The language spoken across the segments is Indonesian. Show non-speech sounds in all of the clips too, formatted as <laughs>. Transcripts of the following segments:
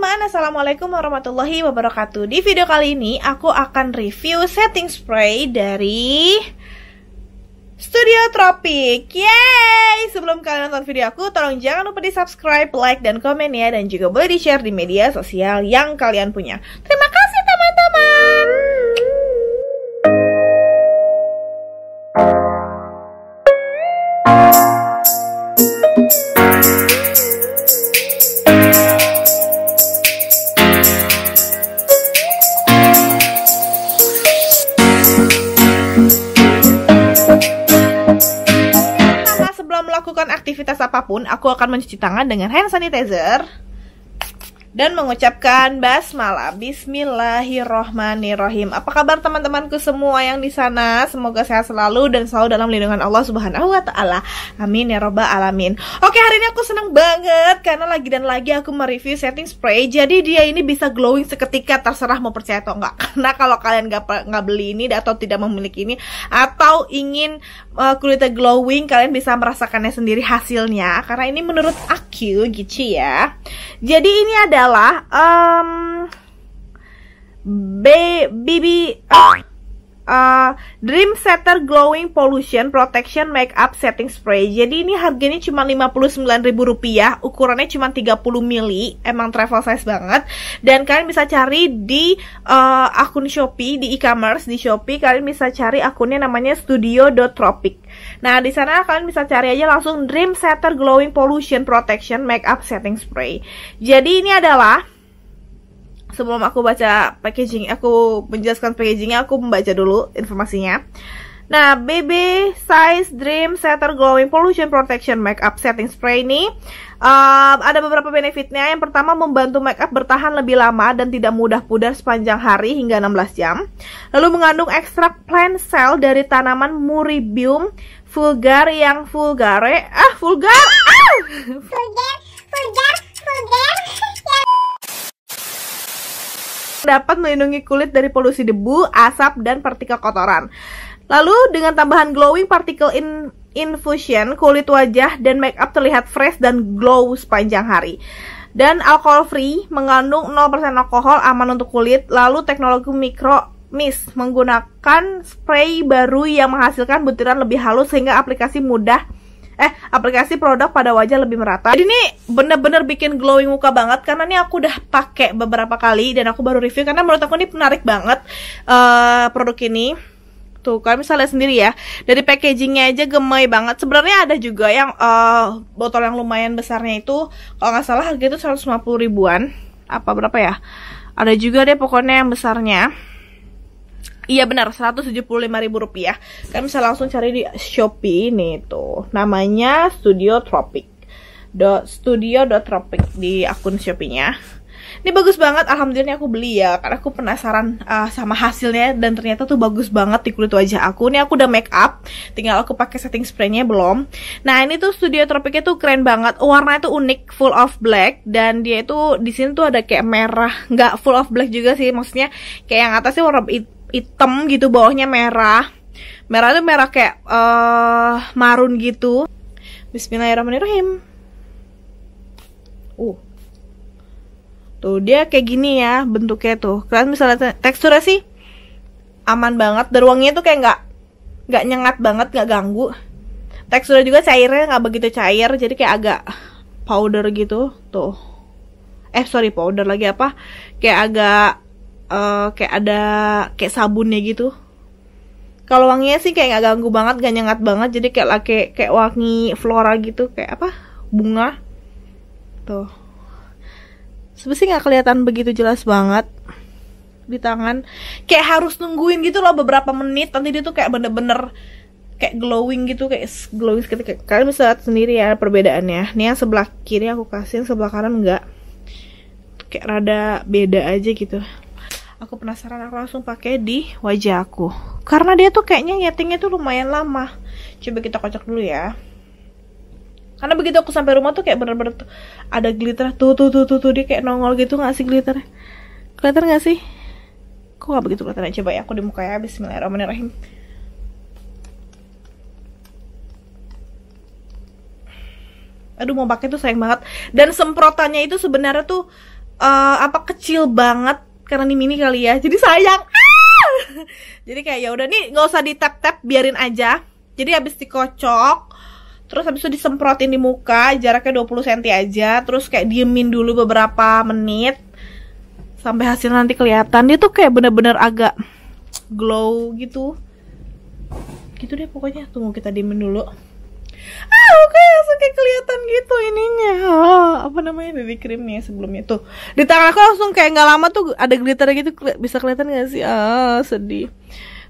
teman-teman, Assalamualaikum warahmatullahi wabarakatuh. Di video kali ini aku akan review setting spray dari Studio Tropic. Yeay! Sebelum kalian nonton video aku, tolong jangan lupa di subscribe, like, dan komen ya. Dan juga boleh di share di media sosial yang kalian punya. Terima kasih apa pun, aku akan mencuci tangan dengan hand sanitizer dan mengucapkan basmalah Bismillahirrohmanirrohim Apa kabar teman-temanku semua yang di sana? Semoga sehat selalu dan selalu dalam lindungan Allah Subhanahu wa taala. Amin ya robbal alamin. Oke, hari ini aku senang banget karena lagi dan lagi aku mereview setting spray. Jadi dia ini bisa glowing seketika terserah mau percaya atau enggak. <laughs> Karena kalau kalian nggak nggak beli ini atau tidak memiliki ini atau ingin uh, kulitnya glowing, kalian bisa merasakannya sendiri hasilnya karena ini menurut aku gitu ya. Jadi ini adalah um, B BB uh, uh, Dream Setter Glowing Pollution Protection Makeup Setting Spray. Jadi ini harganya cuma Rp59.000, ukurannya cuma 30 mili, emang travel size banget. Dan kalian bisa cari di uh, akun Shopee di e-commerce di Shopee, kalian bisa cari akunnya namanya studio.tropic. Nah, di sana kalian bisa cari aja langsung Dream Setter Glowing Pollution Protection Makeup Setting Spray. Jadi ini adalah sebelum aku baca packaging, aku menjelaskan packagingnya, aku membaca dulu informasinya. Nah, BB Size Dream Setter Glowing Pollution Protection Makeup Setting Spray ini um, ada beberapa benefitnya. Yang pertama, membantu makeup bertahan lebih lama dan tidak mudah pudar sepanjang hari hingga 16 jam. Lalu mengandung ekstrak plant cell dari tanaman Muribium vulgar yang vulgare. Ah, vulgar! Ah! Dapat melindungi kulit dari polusi debu, asap, dan partikel kotoran. Lalu dengan tambahan glowing particle in infusion, kulit wajah dan makeup terlihat fresh dan glow sepanjang hari. Dan alcohol free, mengandung 0% alkohol, aman untuk kulit. Lalu teknologi micro mist menggunakan spray baru yang menghasilkan butiran lebih halus sehingga aplikasi mudah eh aplikasi produk pada wajah lebih merata. Jadi ini bener-bener bikin glowing muka banget karena ini aku udah pakai beberapa kali dan aku baru review karena menurut aku ini menarik banget uh, produk ini. Tuh, kalian bisa lihat sendiri ya. Dari packagingnya aja gemai banget. Sebenarnya ada juga yang uh, botol yang lumayan besarnya itu, kalau nggak salah harga itu 150 ribuan. Apa berapa ya? Ada juga deh pokoknya yang besarnya. Iya benar, 175 ribu rupiah. Kalian bisa langsung cari di Shopee ini tuh. Namanya Studio Tropic. Do, Studio Tropic di akun Shopee-nya. Ini bagus banget, alhamdulillah aku beli ya Karena aku penasaran uh, sama hasilnya Dan ternyata tuh bagus banget di kulit wajah aku Ini aku udah make up Tinggal aku pakai setting spraynya belum Nah ini tuh Studio Tropicnya tuh keren banget Warnanya tuh unik, full of black Dan dia itu di sini tuh ada kayak merah Nggak full of black juga sih Maksudnya kayak yang atasnya warna hitam gitu Bawahnya merah Merah tuh merah kayak uh, marun gitu Bismillahirrahmanirrahim Uh Tuh dia kayak gini ya bentuknya tuh. Kalian bisa lihat teksturnya sih aman banget. Dan tuh kayak nggak nggak nyengat banget, nggak ganggu. Teksturnya juga cairnya nggak begitu cair, jadi kayak agak powder gitu. Tuh. Eh sorry powder lagi apa? Kayak agak uh, kayak ada kayak sabunnya gitu. Kalau wanginya sih kayak nggak ganggu banget, gak nyengat banget, jadi kayak kayak kayak wangi flora gitu, kayak apa? Bunga. Tuh. Sebenarnya nggak kelihatan begitu jelas banget di tangan. Kayak harus nungguin gitu loh beberapa menit. Nanti dia tuh kayak bener-bener kayak glowing gitu kayak glowing seketika kalian bisa lihat sendiri ya perbedaannya. Nih yang sebelah kiri aku kasih yang sebelah kanan enggak kayak rada beda aja gitu aku penasaran aku langsung pakai di wajah aku. Karena dia tuh kayaknya nyetingnya tuh lumayan lama. Coba kita kocok dulu ya. Karena begitu aku sampai rumah tuh kayak bener-bener ada glitter. Tuh tuh tuh tuh, tuh dia kayak nongol gitu nggak sih glitter? Kelihatan nggak sih? Kok nggak begitu kelihatan? Coba ya aku di muka ya. Bismillahirrahmanirrahim. Aduh mau pakai tuh sayang banget. Dan semprotannya itu sebenarnya tuh eh, apa kecil banget karena ini mini kali ya. Jadi sayang. Ah! <laughs> Jadi kayak ya udah nih nggak usah di tap tap biarin aja. Jadi habis dikocok Terus habis itu disemprotin di muka jaraknya 20 cm aja, terus kayak diemin dulu beberapa menit sampai hasil nanti kelihatan. Dia tuh kayak bener-bener agak glow gitu. Gitu deh pokoknya. Tunggu kita diemin dulu. Ah, oke langsung kayak kelihatan gitu ininya. Ah, apa namanya baby creamnya sebelumnya tuh. Di tangan aku langsung kayak nggak lama tuh ada glitter gitu bisa kelihatan gak sih? Ah, sedih.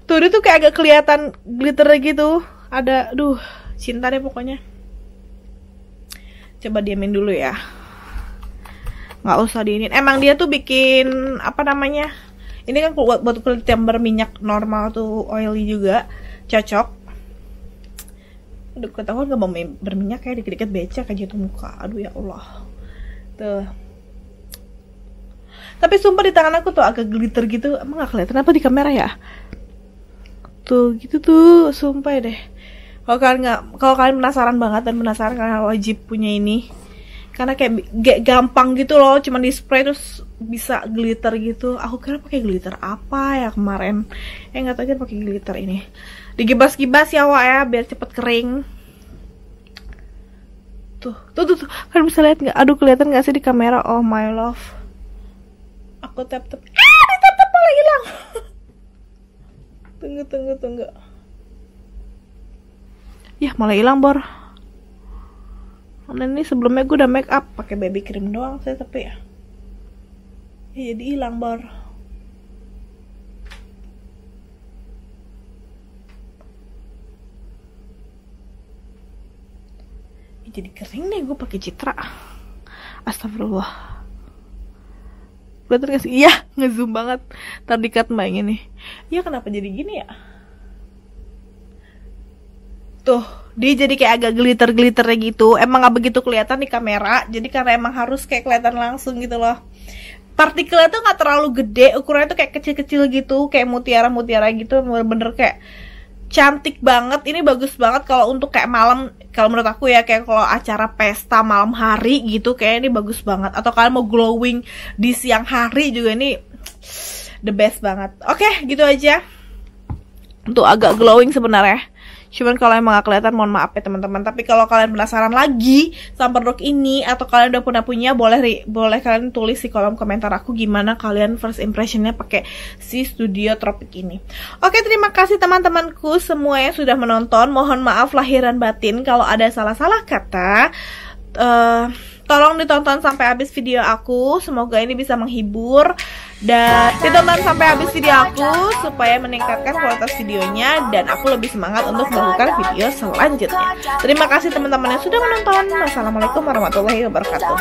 Tuh dia tuh kayak agak kelihatan glitter gitu. Ada, duh, cinta deh pokoknya. Coba diamin dulu ya. Nggak usah diinin. Emang dia tuh bikin apa namanya? Ini kan buat buat kulit yang berminyak normal tuh oily juga cocok. Ketahuan gak mau mi- berminyak kayak dikit-dikit becek aja tuh muka. Aduh ya Allah. Tuh. Tapi sumpah di tangan aku tuh agak glitter gitu. Emang gak kelihatan apa di kamera ya? Tuh gitu tuh, sumpah deh. Kalau kalian nggak, kalau kalian penasaran banget dan penasaran kalian wajib punya ini. Karena kayak ga- gampang gitu loh, cuma di spray terus bisa glitter gitu. Aku kira pakai glitter apa ya kemarin? Eh nggak tahu aja pakai glitter ini. Digibas-gibas ya Wak ya, biar cepet kering. Tuh, tuh, tuh, tuh. Kalian bisa lihat nggak? Aduh kelihatan nggak sih di kamera? Oh my love. Aku tap tap. Ah, di tap tap malah hilang. <laughs> tunggu, tunggu, tunggu. Ya malah hilang bor. Nah, ini sebelumnya gue udah make up pakai baby cream doang saya tapi ya. Ya jadi hilang bor. Ya, jadi kering nih gue pakai citra. Astagfirullah. Gak sih? Iya, <laughs> ngezoom banget. Terdikat mbak ini. Iya kenapa jadi gini ya? Tuh, dia jadi kayak agak glitter-glitternya gitu. Emang gak begitu kelihatan di kamera. Jadi karena emang harus kayak kelihatan langsung gitu loh. Partikelnya tuh gak terlalu gede. Ukurannya tuh kayak kecil-kecil gitu. Kayak mutiara-mutiara gitu. Bener-bener kayak cantik banget. Ini bagus banget kalau untuk kayak malam. Kalau menurut aku ya kayak kalau acara pesta malam hari gitu. Kayak ini bagus banget. Atau kalian mau glowing di siang hari juga ini the best banget. Oke, gitu aja. Untuk agak glowing sebenarnya. Cuman kalau emang gak kelihatan mohon maaf ya teman-teman. Tapi kalau kalian penasaran lagi sama produk ini atau kalian udah pernah punya boleh boleh kalian tulis di kolom komentar aku gimana kalian first impressionnya pakai si Studio Tropic ini. Oke, terima kasih teman-temanku semua yang sudah menonton. Mohon maaf lahiran batin kalau ada salah-salah kata. Eh, tolong ditonton sampai habis video aku. Semoga ini bisa menghibur dan ditonton sampai habis video aku supaya meningkatkan kualitas videonya dan aku lebih semangat untuk melakukan video selanjutnya. Terima kasih teman-teman yang sudah menonton. Wassalamualaikum warahmatullahi wabarakatuh.